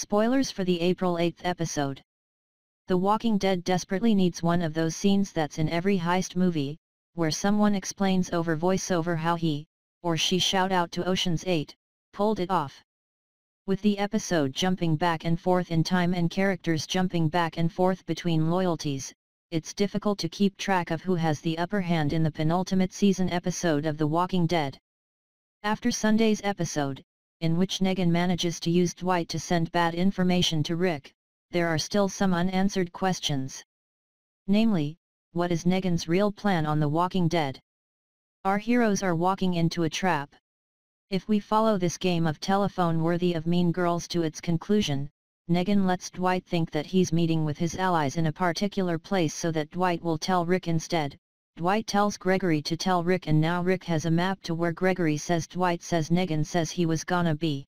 Spoilers for the April 8th episode. The Walking Dead desperately needs one of those scenes that's in every heist movie, where someone explains over voiceover how he, or she shout out to Ocean's 8, pulled it off. With the episode jumping back and forth in time and characters jumping back and forth between loyalties, it's difficult to keep track of who has the upper hand in the penultimate season episode of The Walking Dead. After Sunday's episode, in which Negan manages to use Dwight to send bad information to Rick, there are still some unanswered questions. Namely, what is Negan's real plan on The Walking Dead? Our heroes are walking into a trap. If we follow this game of telephone worthy of Mean Girls to its conclusion, Negan lets Dwight think that he's meeting with his allies in a particular place so that Dwight will tell Rick instead, Dwight tells Gregory to tell Rick and now Rick has a map to where Gregory says Dwight says Negan says he was gonna be.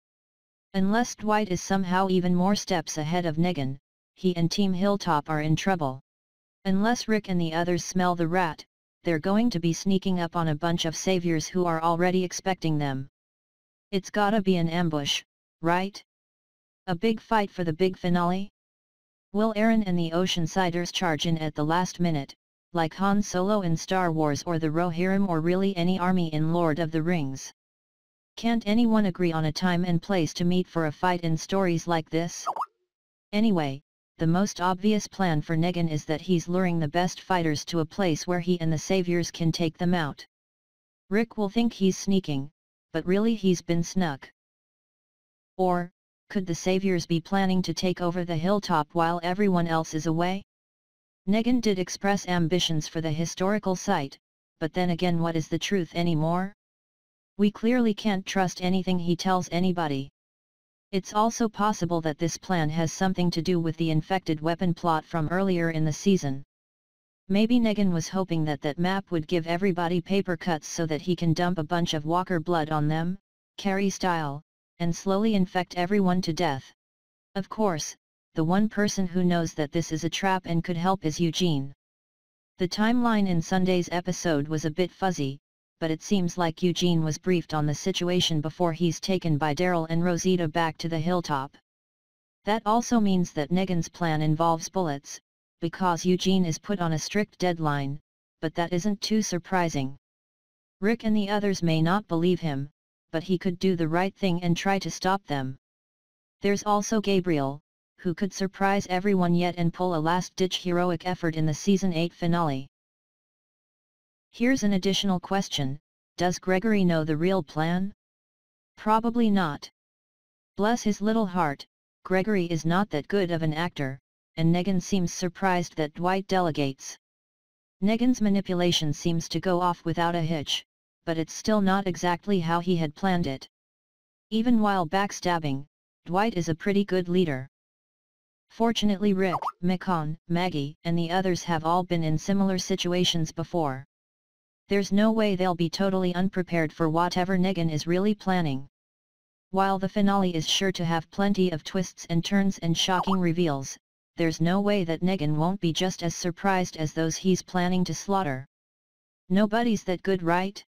Unless Dwight is somehow even more steps ahead of Negan, he and Team Hilltop are in trouble. Unless Rick and the others smell the rat, they're going to be sneaking up on a bunch of saviors who are already expecting them. It's gotta be an ambush, right? A big fight for the big finale? Will Aaron and the Oceansiders charge in at the last minute, like Han Solo in Star Wars or the Rohirrim or really any army in Lord of the Rings. Can't anyone agree on a time and place to meet for a fight in stories like this? Anyway, the most obvious plan for Negan is that he's luring the best fighters to a place where he and the saviors can take them out. Rick will think he's sneaking, but really he's been snuck. Or, could the saviors be planning to take over the hilltop while everyone else is away? Negan did express ambitions for the historical site, but then again what is the truth anymore? We clearly can't trust anything he tells anybody. It's also possible that this plan has something to do with the infected weapon plot from earlier in the season. Maybe Negan was hoping that that map would give everybody paper cuts so that he can dump a bunch of walker blood on them, Carrie style, and slowly infect everyone to death. Of course, the one person who knows that this is a trap and could help is Eugene. The timeline in Sunday's episode was a bit fuzzy, but it seems like Eugene was briefed on the situation before he's taken by Daryl and Rosita back to the hilltop. That also means that Negan's plan involves bullets, because Eugene is put on a strict deadline, but that isn't too surprising. Rick and the others may not believe him, but he could do the right thing and try to stop them. There's also Gabriel, who could surprise everyone yet and pull a last-ditch heroic effort in the season 8 finale. Here's an additional question, does Gregory know the real plan? Probably not. Bless his little heart, Gregory is not that good of an actor, and Negan seems surprised that Dwight delegates. Negan's manipulation seems to go off without a hitch, but it's still not exactly how he had planned it. Even while backstabbing, Dwight is a pretty good leader. Fortunately Rick, Michonne, Maggie and the others have all been in similar situations before. There's no way they'll be totally unprepared for whatever Negan is really planning. While the finale is sure to have plenty of twists and turns and shocking reveals, there's no way that Negan won't be just as surprised as those he's planning to slaughter. Nobody's that good right?